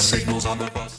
signals on the bus.